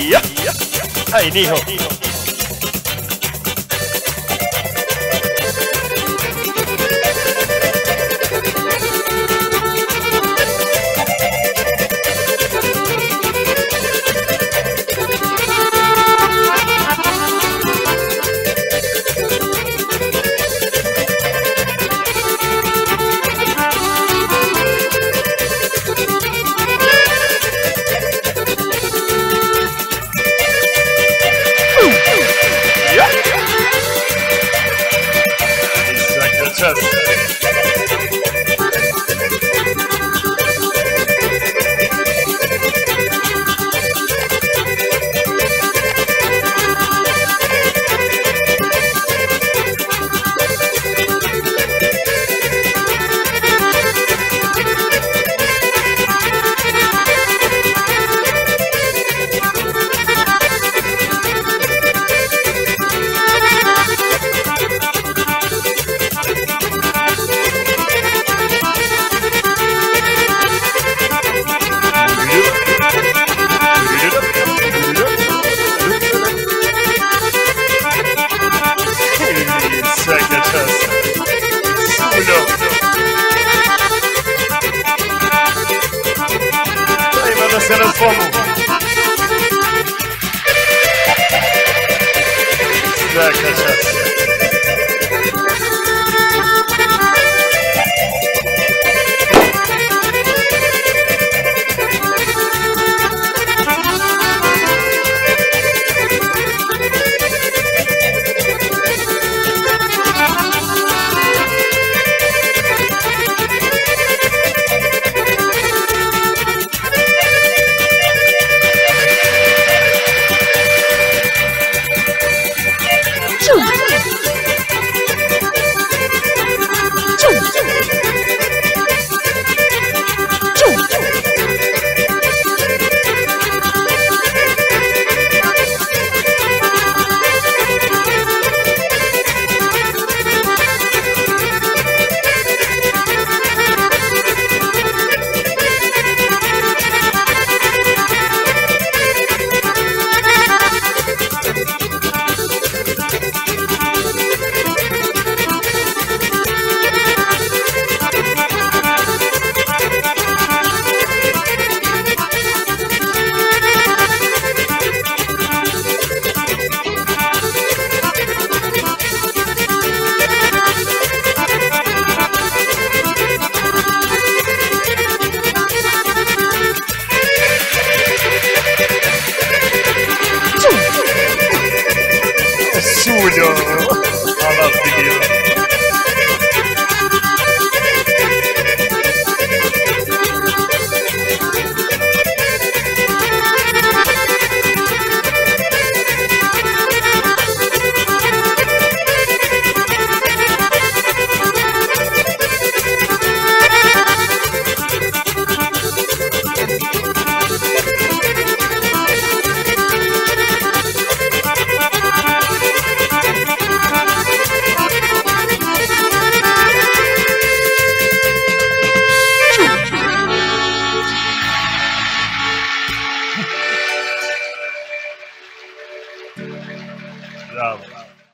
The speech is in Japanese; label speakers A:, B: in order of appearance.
A: 哎呀哎太厉害 manda cenas como. Exactly. Just. Yeah.